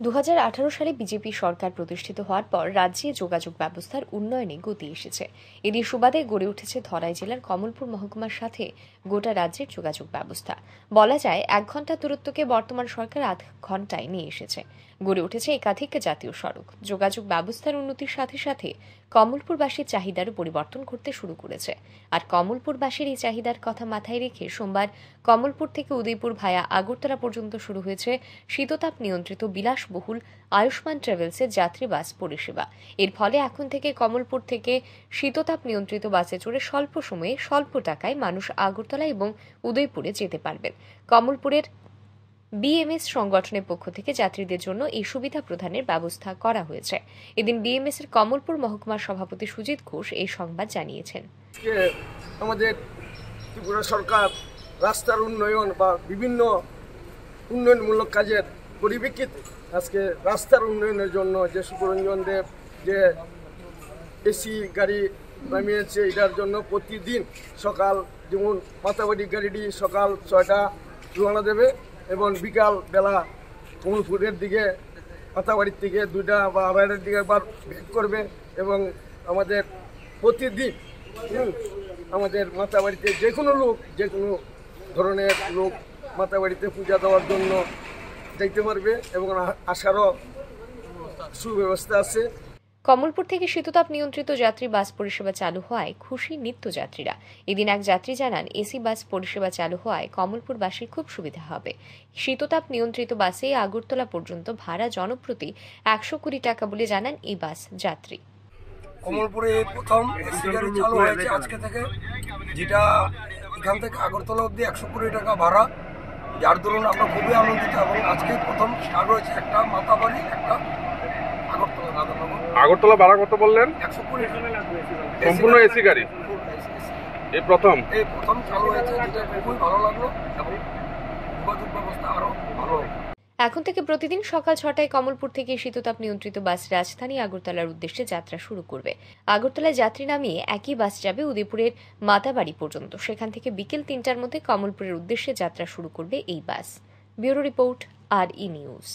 দু হাজার আঠারো সালে বিজেপি সরকার প্রতিষ্ঠিত হওয়ার পর রাজ্যে যোগাযোগ ব্যবস্থার উন্নয়নে গতি এসেছে। এরই সুবাদে গড়ে উঠেছে ধরাই জেলার কমলপুর মহকুমার সাথে গোটা রাজ্যের যোগাযোগ ব্যবস্থা। বলা যায়, এক ঘণ্টা দূরত্বকে বর্তমান সরকার আধ ঘন্টায় নিয়ে এসেছে। গড়ে উঠেছে একাধিক জাতীয় সড়ক। যোগাযোগ ব্যবস্থার উন্নতির সাথে সাথে কমলপুরবাসীর চাহিদারও পরিবর্তন করতে শুরু করেছে। আর কমলপুরবাসীর এই চাহিদার কথা মাথায় রেখে সোমবার কমলপুর থেকে উদয়পুর ভায়া আগরতলা পর্যন্ত শুরু হয়েছে শীততাপ নিয়ন্ত্রিত বিলাসবহুল আয়ুষ্মান ট্রাভেলসের যাত্রী বাস পরিষেবা। এর ফলে এখন থেকে কমলপুর থেকে শীততাপ নিয়ন্ত্রিত বাসে চড়ে স্বল্প সময়ে স্বল্প টাকায় মানুষ আগরতলা এবং উদয়পুরে যেতে পারবেন। কমলপুরের বিএমএস সংগঠনের পক্ষ থেকে যাত্রীদের জন্য এই সুবিধা প্রদানের ব্যবস্থা করা হয়েছে। এদিন বিএমএস এর কমলপুর মহকুমার সভাপতি সুজিত ঘোষ এই সংবাদ জানিয়েছেন। আমাদের ত্রিপুরা সরকার রাস্তার উন্নয়ন বা বিভিন্ন উন্নয়নমূলক কাজের পরিপ্রেক্ষিতে আজকে রাস্তার উন্নয়নের জন্য যে সুবরঞ্জন দেব যে এসি গাড়ি নামিয়েছে, এটার জন্য প্রতিদিন সকাল যেমন মাতাবাড়ি গাড়িটি সকাল ছয়টা রওনা দেবে এবং বিকাল বেলা কমলপুরের দিকে, মাতাবাড়ির থেকে দুইটা বা আড়াইটার দিকে একবার ব্যাক করবে এবং আমাদের প্রতিদিন আমাদের মাতাবাড়িতে যে কোনো লোক যে কোনো ধরনের লোক মাতাবাড়িতে পূজা দেওয়ার জন্য দেখতে পারবে এবং আসারও সুব্যবস্থা আছে। কমলপুর থেকে শীততাপ নিয়ন্ত্রিত যাত্রী বাস পরিষেবা চালু হওয়ায় খুশি নিত্যযাত্রীরা। এদিন এক যাত্রী জানান এসি বাস পরিষেবা চালু হওয়ায় কমলপুরবাসীর খুব সুবিধা হবে। শীততাপ নিয়ন্ত্রিত বাসে আগরতলা পর্যন্ত ভাড়া জনপ্রতি একশো কোটি টাকা বলে জানান এই বাস যাত্রী। কমলপুরে প্রথম এসি গাড়ি চালু হয়েছে আজকে থেকে যেটা এখান থেকে আগরতলা অব্দি একশো কোটি টাকা ভাড়া। যার দরুন আমরা খুবই আনন্দিত এবং আজকে প্রথম স্টার্ট হয়েছে একটা মাতাবাড়ি একটা আগরতলা আগরতলা ভাড়া কত বললেন? একশো কোটি সম্পূর্ণ এসি গাড়ি? এই প্রথম? এই প্রথম চালু হয়েছে যেটা খুবই ভালো লাগল এবং যোগাযোগ ব্যবস্থা আরও ভালো। এখন থেকে প্রতিদিন সকাল ছটায় কমলপুর থেকে শীততাপ নিয়ন্ত্রিত বাস রাজধানী আগরতলার উদ্দেশ্যে যাত্রা শুরু করবে। আগরতলায় যাত্রী নামিয়ে একই বাস যাবে উদয়পুরের মাতাবাড়ি পর্যন্ত। সেখান থেকে বিকেল তিনটার মধ্যে কমলপুরের উদ্দেশ্যে যাত্রা শুরু করবে এই bus. Bureau report, R E news.